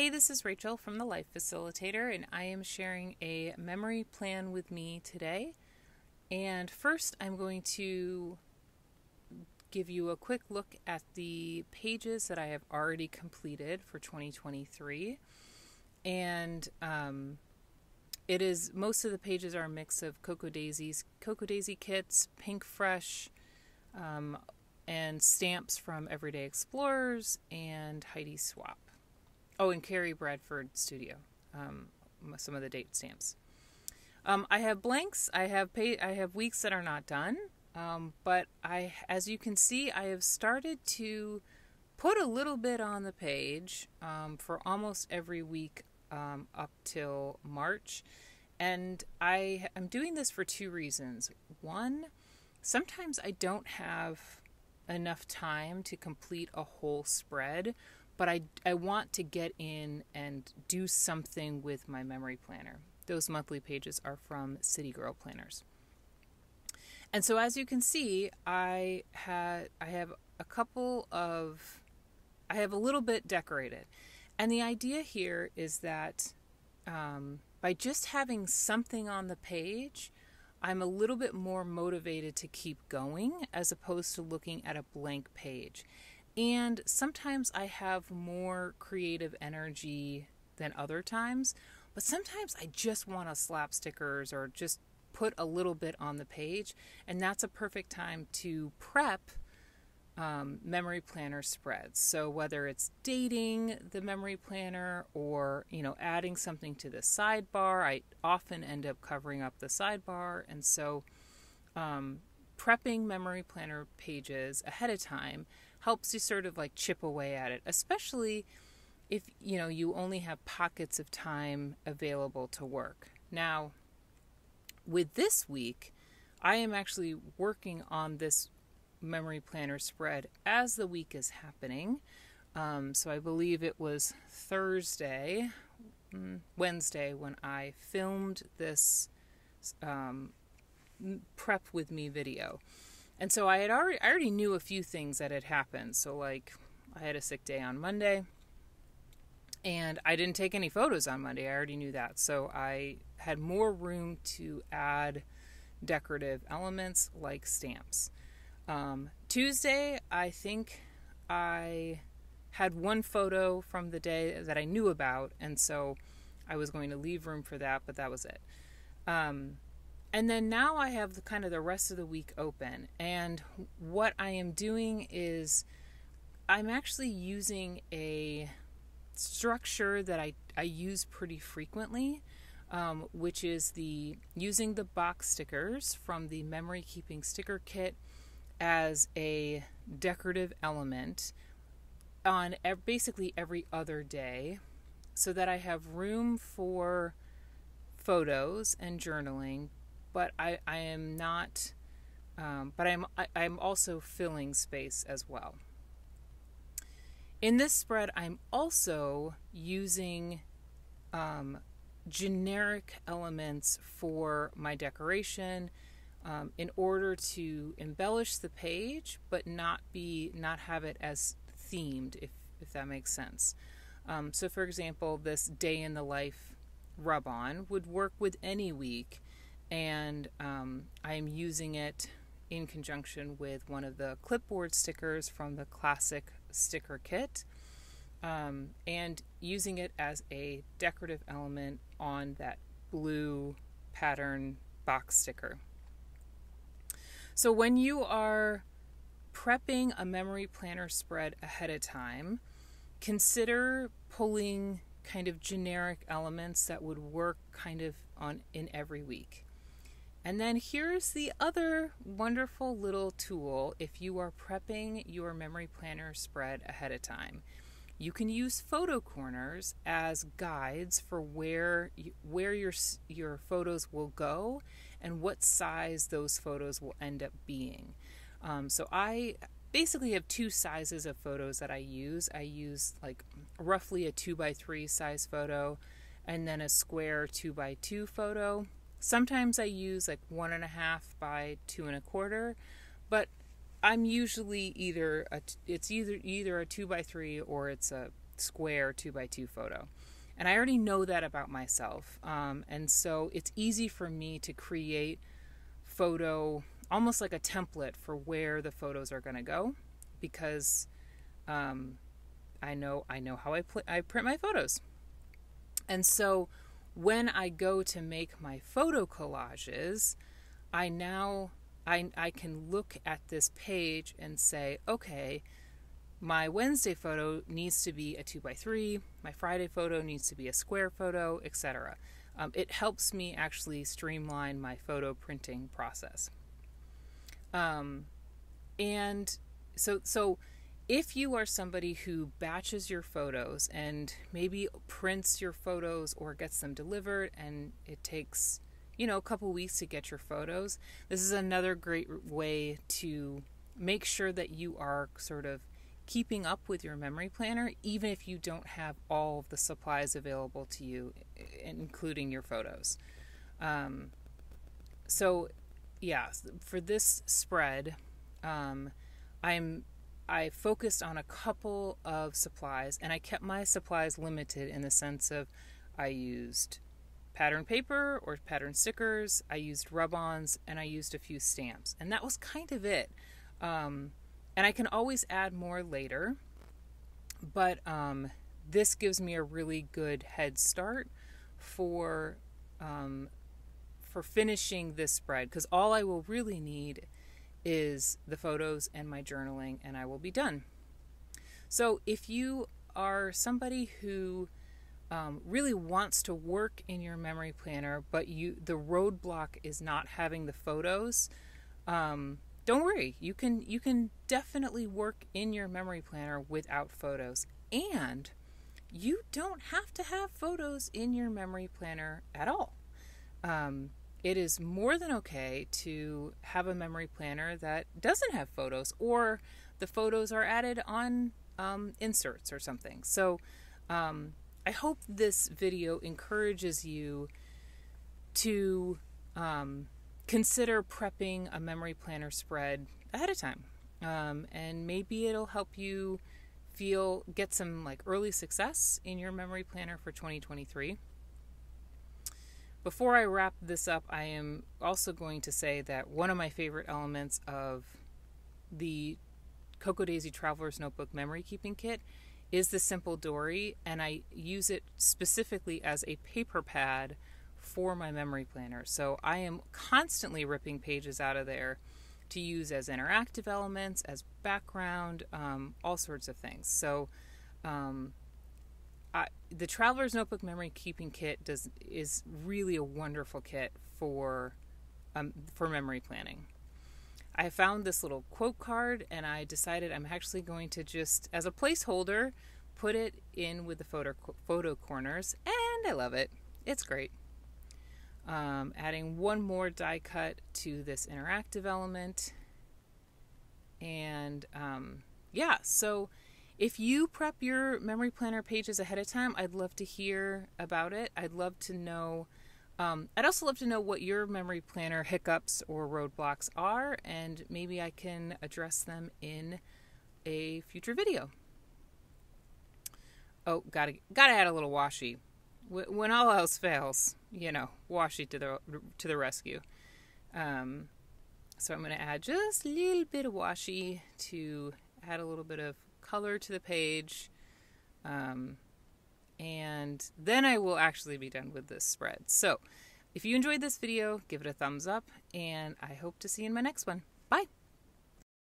Hey, this is Rachel from the Life Facilitator, and I am sharing a memory plan with me today. And first, I'm going to give you a quick look at the pages that I have already completed for 2023. And um, it is most of the pages are a mix of Cocoa Daisies, Cocoa Daisy kits, Pink Fresh, um, and stamps from Everyday Explorers and Heidi Swapp. Oh, and Carrie Bradford Studio. Um, some of the date stamps. Um, I have blanks. I have pay, I have weeks that are not done. Um, but I, as you can see, I have started to put a little bit on the page um, for almost every week um, up till March. And I am doing this for two reasons. One, sometimes I don't have enough time to complete a whole spread but I, I want to get in and do something with my memory planner. Those monthly pages are from City Girl Planners. And so as you can see, I had I have a couple of I have a little bit decorated. And the idea here is that um, by just having something on the page, I'm a little bit more motivated to keep going as opposed to looking at a blank page. And sometimes I have more creative energy than other times, but sometimes I just want to slap stickers or just put a little bit on the page, and that's a perfect time to prep um, memory planner spreads. So whether it's dating the memory planner or you know adding something to the sidebar, I often end up covering up the sidebar, and so um, prepping memory planner pages ahead of time helps you sort of like chip away at it, especially if you know you only have pockets of time available to work. Now, with this week, I am actually working on this memory planner spread as the week is happening. Um, so I believe it was Thursday, mm, Wednesday when I filmed this um, prep with me video. And so I had already I already knew a few things that had happened. So like I had a sick day on Monday and I didn't take any photos on Monday. I already knew that. So I had more room to add decorative elements like stamps. Um, Tuesday, I think I had one photo from the day that I knew about, and so I was going to leave room for that, but that was it. Um, and then now I have the, kind of the rest of the week open. And what I am doing is I'm actually using a structure that I, I use pretty frequently, um, which is the using the box stickers from the memory keeping sticker kit as a decorative element on basically every other day so that I have room for photos and journaling but I, I am not, um, but I'm, I, I'm also filling space as well. In this spread, I'm also using um, generic elements for my decoration um, in order to embellish the page, but not be not have it as themed, if if that makes sense. Um, so, for example, this day in the life rub on would work with any week and um, I'm using it in conjunction with one of the clipboard stickers from the classic sticker kit um, and using it as a decorative element on that blue pattern box sticker. So when you are prepping a memory planner spread ahead of time, consider pulling kind of generic elements that would work kind of on in every week. And then here's the other wonderful little tool if you are prepping your memory planner spread ahead of time. You can use photo corners as guides for where you, where your your photos will go and what size those photos will end up being. Um, so I basically have two sizes of photos that I use. I use like roughly a two by three size photo, and then a square two by two photo Sometimes I use like one and a half by two and a quarter, but I'm usually either a, it's either either a two by three or it's a square two by two photo. And I already know that about myself. Um, and so it's easy for me to create photo almost like a template for where the photos are going to go because um, I know I know how I pl- I print my photos. And so when I go to make my photo collages, I now I, I can look at this page and say, okay, my Wednesday photo needs to be a 2 by 3 my Friday photo needs to be a square photo, etc. Um, it helps me actually streamline my photo printing process. Um, and so, so if you are somebody who batches your photos and maybe prints your photos or gets them delivered and it takes you know, a couple weeks to get your photos. This is another great way to make sure that you are sort of keeping up with your memory planner, even if you don't have all of the supplies available to you, including your photos. Um, so, yeah, for this spread, um, I'm I focused on a couple of supplies, and I kept my supplies limited in the sense of I used pattern paper or pattern stickers. I used rub ons and I used a few stamps. And that was kind of it. Um, and I can always add more later. But um, this gives me a really good head start for um, for finishing this spread because all I will really need is the photos and my journaling and I will be done. So if you are somebody who um, really wants to work in your memory planner, but you the roadblock is not having the photos, um, don't worry. You can you can definitely work in your memory planner without photos, and you don't have to have photos in your memory planner at all. Um, it is more than okay to have a memory planner that doesn't have photos, or the photos are added on um, inserts or something. So um, I hope this video encourages you to um, consider prepping a memory planner spread ahead of time. Um, and maybe it'll help you feel get some like early success in your memory planner for 2023. Before I wrap this up, I am also going to say that one of my favorite elements of the Cocoa Daisy Traveler's Notebook Memory Keeping Kit is the Simple Dory, and I use it specifically as a paper pad for my memory planner. So I am constantly ripping pages out of there to use as interactive elements, as background, um, all sorts of things. So um, I, the Traveler's Notebook Memory Keeping Kit does is really a wonderful kit for um, for memory planning. I found this little quote card and I decided I'm actually going to just, as a placeholder, put it in with the photo, photo corners, and I love it. It's great. Um, adding one more die cut to this interactive element. And um, yeah, so if you prep your memory planner pages ahead of time, I'd love to hear about it. I'd love to know um, I'd also love to know what your memory planner hiccups or roadblocks are, and maybe I can address them in a future video. Oh, gotta gotta add a little washi. When all else fails, you know, washi to the to the rescue. Um, so I'm going to add just a little bit of washi to add a little bit of color to the page. Um, and then I will actually be done with this spread. So, if you enjoyed this video, give it a thumbs up, and I hope to see you in my next one.